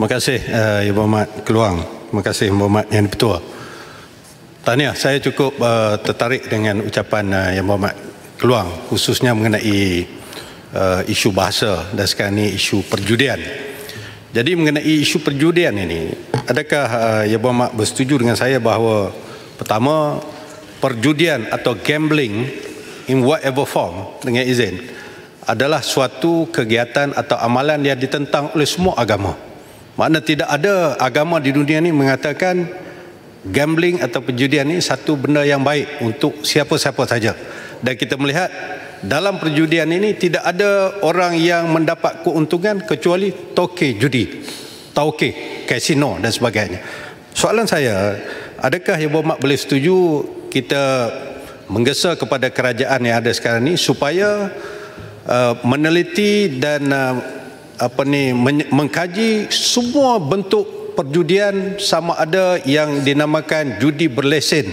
Terima kasih uh, Yang Berhormat Keluang. Terima kasih Yang Berhormat Yang Dipertua. Tahniah, saya cukup uh, tertarik dengan ucapan uh, Yang Berhormat Keluang khususnya mengenai uh, isu bahasa dan sekarang ini isu perjudian. Jadi mengenai isu perjudian ini, adakah uh, Yang Berhormat bersetuju dengan saya bahawa pertama perjudian atau gambling in whatever form dengan izin adalah suatu kegiatan atau amalan yang ditentang oleh semua agama. Makna tidak ada agama di dunia ini mengatakan gambling atau perjudian ini satu benda yang baik untuk siapa-siapa saja. Dan kita melihat dalam perjudian ini tidak ada orang yang mendapat keuntungan kecuali toke judi, tauke, kasino dan sebagainya. Soalan saya, adakah Ibu Mak boleh setuju kita menggesa kepada kerajaan yang ada sekarang ini supaya uh, meneliti dan uh, apa ni mengkaji semua bentuk perjudian sama ada yang dinamakan judi berlesen,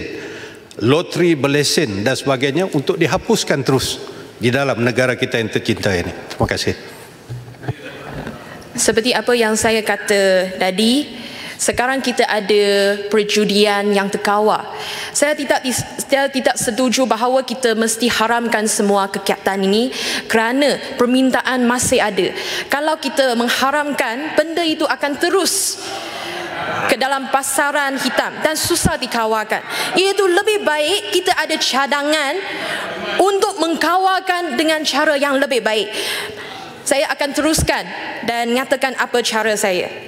loteri berlesen dan sebagainya untuk dihapuskan terus di dalam negara kita yang tercinta ini. Terima kasih. Seperti apa yang saya kata tadi, sekarang kita ada perjudian yang terkawal. Saya tidak saya tidak setuju bahawa kita mesti haramkan semua kegiatan ini kerana permintaan masih ada. Kalau kita mengharamkan, benda itu akan terus ke dalam pasaran hitam dan susah dikawalkan. Iaitu lebih baik kita ada cadangan untuk mengkawalkan dengan cara yang lebih baik. Saya akan teruskan dan nyatakan apa cara saya.